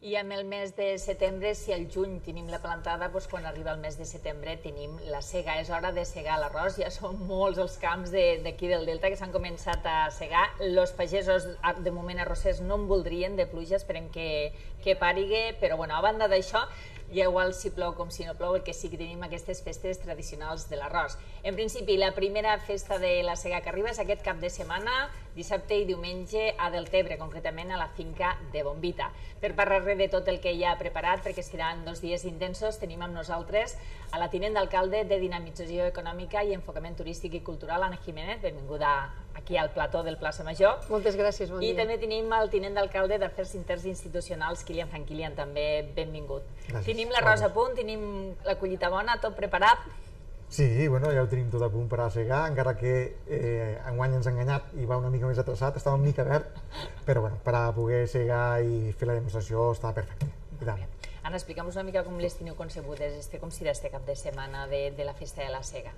I amb el mes de setembre, si al juny tenim la plantada, doncs quan arriba el mes de setembre tenim la cega. És hora de segar l'arròs, ja són molts els camps d'aquí de, del Delta que s'han començat a segar. Els pagesos, de moment arrossers, no en voldrien de pluja, esperem que, que parigue, però bueno, a banda d'això, ja igual si plou com si no plou, el que sí que tenim aquestes festes tradicionals de l'arròs. En principi, la primera festa de la Sega que arriba és aquest cap de setmana, dissabte i diumenge a Deltebre, concretament a la finca de Bombita. Per parlar de tot el que ja ha preparat, perquè seran dos dies intensos, tenim amb nosaltres a la tinent d'alcalde de Dinamització Econòmica i Enfocament Turístic i Cultural, Anna Jiménez. Benvinguda aquí al plató del Plaça Major. Moltes gràcies, bon I dia. també tenim el tinent d'alcalde d'Afers Interns Institucionals, Kilian Franquilian, també benvingut. Gràcies. Tenim l'arròs a punt, tenim la collita bona, tot preparat. Sí, bueno, ja ho tenim tot a punt per a segar, encara que eh, enguany ens ha enganyat i va una mica més atrasat, estava una mica verd, però bueno, per a poder segar i fer la demostració està perfecte. I tant. Anna, explica'm una mica com les teniu concebudes, este, com serà este cap de setmana de, de la festa de la Sega.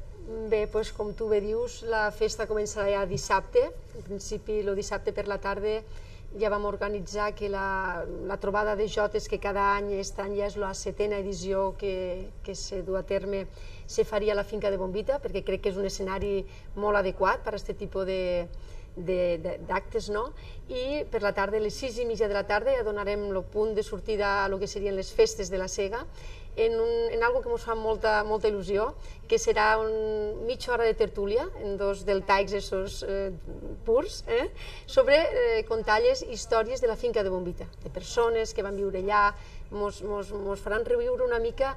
Bé, doncs, com tu bé dius, la festa començarà ja dissabte. En principi, el dissabte per la tarda ja vam organitzar que la, la trobada de jotes, que cada any, aquest any ja és la setena edició que, que se du a terme, se faria a la finca de Bombita, perquè crec que és un escenari molt adequat per a aquest tipus de, d'actes, no? I per la tarda, a les sis i mitja de la tarda, ja donarem el punt de sortida a lo que serien les festes de la Sega, en, un, en algo que ens fa molta, molta il·lusió, que serà un, mitja hora de tertúlia, en dos deltaics esos eh, purs, eh, sobre eh, contalles històries de la finca de Bombita, de persones que van viure allà, mos, mos, mos faran reviure una mica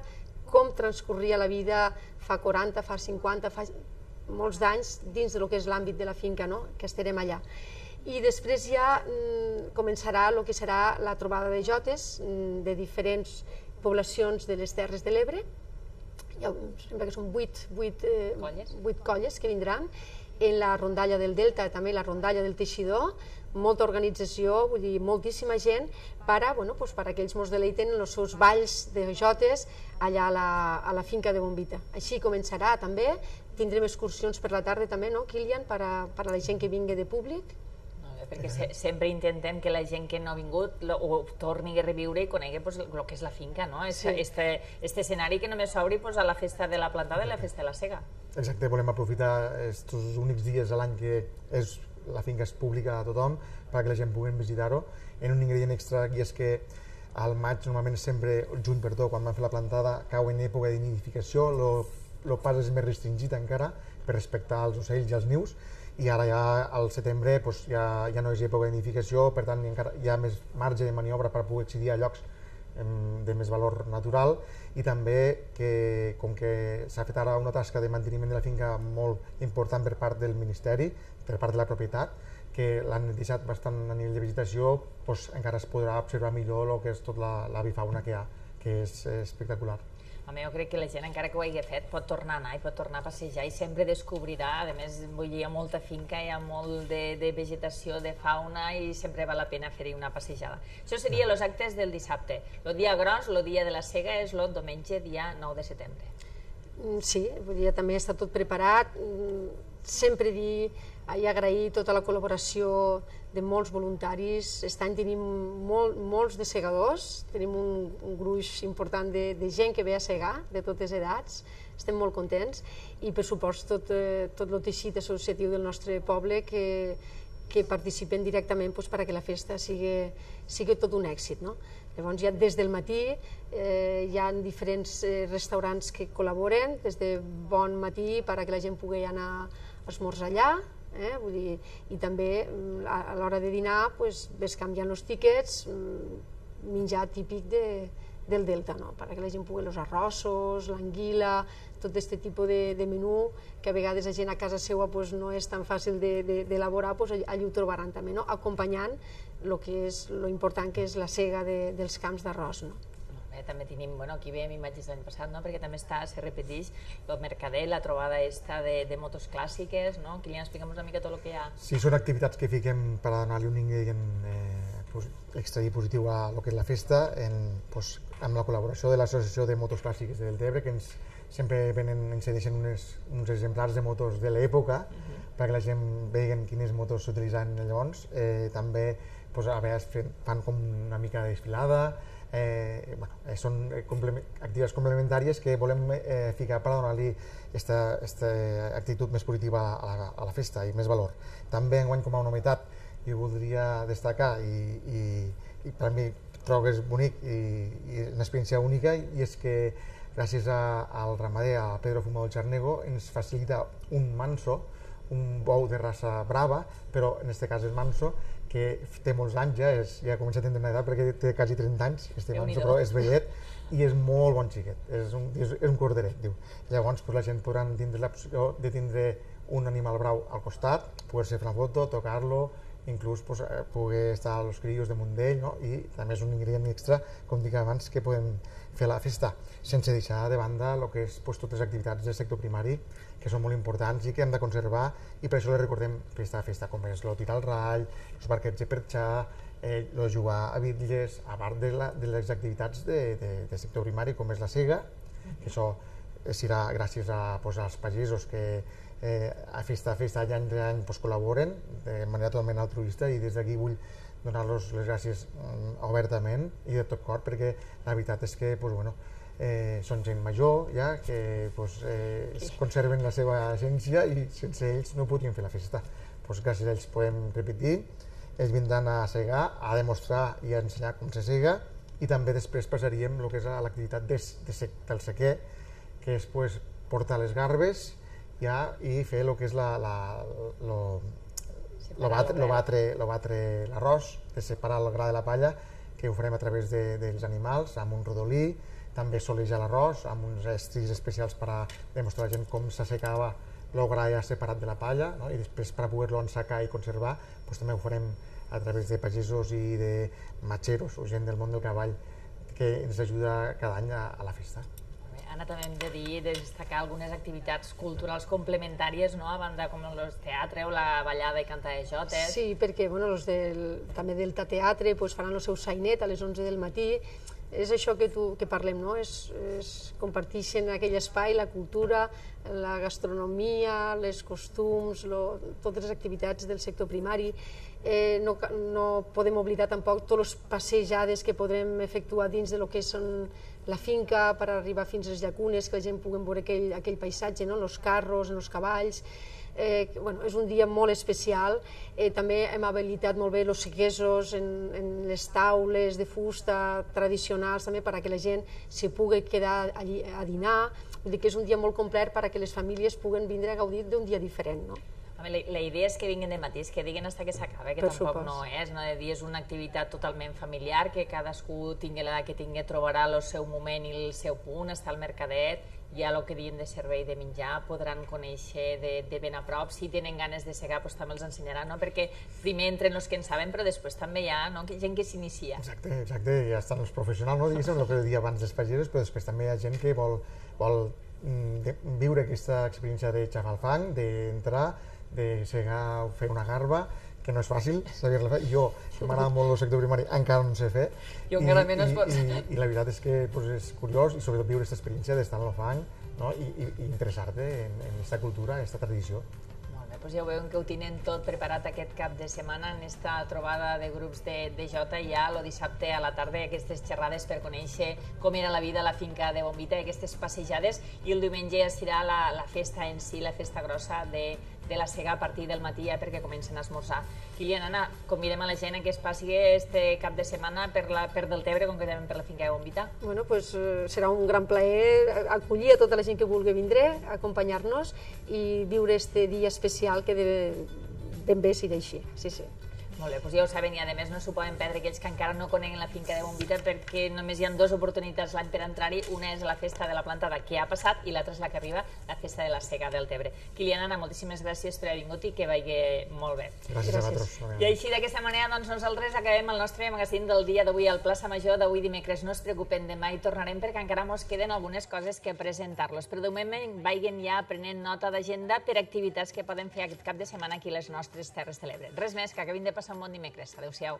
com transcorria la vida fa 40, fa 50, fa molts d'anys dins de lo que és l'àmbit de la finca, no? que estarem allà. I després ja mm, començarà el que serà la trobada de jotes mm, de diferents poblacions de les Terres de l'Ebre, ja, sembla que són vuit, vuit, eh, Colles. vuit colles que vindran, en la rondalla del Delta, també la rondalla del Teixidor, molta organització, vull dir, moltíssima gent, per a, bueno, pues, per a que ells mos deleiten en els seus balls de jotes allà a la, a la finca de Bombita. Així començarà també, tindrem excursions per la tarda també, no, Kilian, per a, per a la gent que vingui de públic. Bé, Perquè se, sempre intentem que la gent que no ha vingut lo, ho torni a reviure i conegui pues, el que és la finca, no? Sí. Sí. Este, este escenari que només s'obri pues, a la festa de la plantada i la festa de la Sega. Exacte, volem aprofitar aquests únics dies a l'any que és, la finca és pública a tothom perquè la gent pugui visitar-ho. En un ingredient extra i és que al maig, normalment sempre, juny, perdó, quan van fer la plantada, cau en època de nidificació, el pas és més restringit encara per respectar als ocells i als nius, i ara ja al setembre pues, ja, ja no és època de nidificació, per tant encara hi ha més marge de maniobra per poder accedir a llocs de més valor natural i també que com que s'ha fet ara una tasca de manteniment de la finca molt important per part del Ministeri, per part de la propietat, que l'han deixat bastant a nivell de vegetació, doncs encara es podrà observar millor el que és tota la, la bifauna que hi ha, que és eh, espectacular. Home, jo crec que la gent, encara que ho hagi fet, pot tornar a anar i pot tornar a passejar i sempre descobrirà, a més, vull dir, hi ha molta finca, hi ha molt de, de vegetació, de fauna i sempre val la pena fer-hi una passejada. Això seria els actes del dissabte. El dia gros, el dia de la cega, és el diumenge, dia 9 de setembre. Mm, Sí, vull dir, també està tot preparat. Mm, Sempre dir i agrair tota la col·laboració de molts voluntaris. Aquest any tenim molt, molts de segadors, tenim un, un gruix important de, de gent que ve a segar, de totes edats, estem molt contents, i per supost tot, eh, tot el teixit associatiu del nostre poble que, que participen directament doncs, per a que la festa sigui, sigui tot un èxit. No? Llavors ja des del matí eh, hi ha diferents eh, restaurants que col·laboren, des de bon matí per a que la gent pugui anar a esmorzar allà, eh? Vull dir, i també mm, a, a l'hora de dinar pues, ves canviant els tíquets, mm, menjar típic de, del Delta, no? perquè la gent pugui els arrossos, l'anguila, tot aquest tipus de, de menú que a vegades la gent a casa seva pues, no és tan fàcil d'elaborar, de, de, pues, allà ho trobaran també, no? acompanyant el que és lo important que és la cega de, dels camps d'arròs. No? Bé, també tenim, bueno, aquí veiem imatges de l'any passat, no? perquè també està, se repeteix el mercader, la trobada esta de, de motos clàssiques, no? Kilian, explica'm una mica tot el que hi ha. Sí, són activitats que fiquem per donar-li un ingredient eh, pos- extra i positiu a lo que és la festa, en, pues, amb la col·laboració de l'Associació de Motos Clàssiques de Deltebre, que ens sempre venen, ens cedeixen unes, uns exemplars de motos de l'època, perquè la gent veguen quines motos s'utilitzaven llavors. Eh, també pues, a vegades fan com una mica de desfilada, eh, bueno, eh, són complement activitats complementàries que volem eh, ficar per donar-li aquesta actitud més positiva a la, a la festa i més valor. També enguany com a novetat jo voldria destacar i, i, i per mi trobo que és bonic i, i una experiència única i és que gràcies a, al ramader, a Pedro Fumó del Charnego, ens facilita un manso, un bou de raça brava, però en aquest cas és manso, que té molts anys ja, és, ja ha començat a tindre una edat perquè té quasi 30 anys, este manso, però és vellet i és molt bon xiquet, és un, és, és un corderet, diu. Llavors pues, la gent podrà tindre l'opció de tindre un animal brau al costat, poder-se fer una foto, tocar-lo, inclús pues, eh, poder estar als crios de d'ell, no? i també és un ingredient extra, com dic abans, que podem fer la festa, sense deixar de banda el que és pues, totes les activitats del sector primari, que són molt importants i que hem de conservar, i per això les recordem festa a festa, com és el tirar al rall, els barquets de perxar, eh, el jugar a bitlles, a part de, la, de les activitats de, de, de sector primari, com és la sega, que això serà gràcies a, pues, als pagesos que eh, a festa a festa, any rere any, pues, col·laboren de manera totalment altruista i des d'aquí vull donar-los les gràcies mm, obertament i de tot cor perquè la veritat és que pues, bueno, eh, són gent major ja que pues, eh, es conserven la seva essència i sense ells no podríem fer la festa. Pues, gràcies a ells podem repetir, ells vindran a segar, a demostrar i a ensenyar com se sega i també després passaríem el que és l'activitat de, de del sequer, que és pues, portar les garbes ja, i fer el que és la, la, lo, lo batre, lo batre, lo batre l'arròs, de separar el gra de la palla, que ho farem a través de, dels animals, amb un rodolí, també solejar l'arròs, amb uns estris especials per a demostrar a la gent com s'assecava el gra ja separat de la palla, no? i després per poder-lo ensacar i conservar, doncs també ho farem a través de pagesos i de matxeros o gent del món del cavall que ens ajuda cada any a, a la festa. Anna, també hem de dir, de destacar algunes activitats culturals complementàries, no?, a banda com el teatre o la ballada i canta de jotes. Sí, perquè, bueno, los del, també del teatre pues, faran el seu sainet a les 11 del matí, és això que, tu, que parlem, no? és, és comparteixen aquell espai, la cultura, la gastronomia, les costums, lo, totes les activitats del sector primari. Eh, no, no podem oblidar tampoc tots els passejades que podrem efectuar dins de lo que són la finca per arribar fins a les llacunes, que la gent pugui veure aquell, aquell paisatge, no? els carros, els cavalls, eh, bueno, és un dia molt especial. Eh, també hem habilitat molt bé els seguesos en, en les taules de fusta tradicionals també per a que la gent s'hi pugui quedar allí a dinar. Vull dir que és un dia molt complet per a que les famílies puguen vindre a gaudir d'un dia diferent. No? La, la idea és que vinguin de matí, que diguin hasta que s'acabe, que per tampoc supos. no és, no? de dir és una activitat totalment familiar, que cadascú tingui l'edat que tingui, trobarà el seu moment i el seu punt, està al mercadet, ja el que diuen de servei de menjar podran conèixer de, de ben a prop, si tenen ganes de segar doncs també els ensenyaran, no? perquè primer entren els que en saben però després també hi ha no? gent que s'inicia. Exacte, exacte, ja estan els professionals, no? diguéssim, el que dia abans dels pagesos, però després també hi ha gent que vol, vol mm, viure aquesta experiència de xafar el fang, d'entrar, de segar, fer una garba, que no és fàcil saber-la fer. Jo, que m'agrada molt el sector primari, encara no sé fer. Jo encara I, menys pots. I, I, la veritat és que pues, és curiós i sobretot viure aquesta experiència d'estar en el fang no? i, i, i interessar-te en, en aquesta cultura, en aquesta tradició. Molt bé, doncs ja ho veuen que ho tenen tot preparat aquest cap de setmana en aquesta trobada de grups de, de Jota ja el dissabte a la tarda aquestes xerrades per conèixer com era la vida a la finca de Bombita, aquestes passejades i el diumenge ja serà la, la festa en si, la festa grossa de, de la cega a partir del matí ja perquè comencen a esmorzar. Kilian, Anna, convidem a la gent a que es passi este cap de setmana per, la, per Deltebre, concretament per la finca de Bombita. Bueno, pues, eh, serà un gran plaer acollir a tota la gent que vulgui vindre, acompanyar-nos i viure este dia especial que de, ben bé sigui així. Sí, sí. Molt bé, doncs ja ho saben i a més no s'ho poden perdre aquells que encara no coneguen la finca de Bombita perquè només hi ha dues oportunitats l'any per entrar-hi. Una és la festa de la plantada que ha passat i l'altra és la que arriba, la festa de la cega del Tebre. Kilian, Anna, moltíssimes gràcies per haver vingut i que vagi molt bé. Gràcies, gràcies. a vosaltres. I així d'aquesta manera doncs, nosaltres acabem el nostre magazín del dia d'avui al Plaça Major d'avui dimecres. No es preocupen, demà hi tornarem perquè encara ens queden algunes coses que presentar-los. Però de moment vagin ja prenent nota d'agenda per activitats que poden fer aquest cap de setmana aquí a les nostres Terres de l'Ebre. Res més, que acabin de passar passar un bon dimecres. Adéu-siau.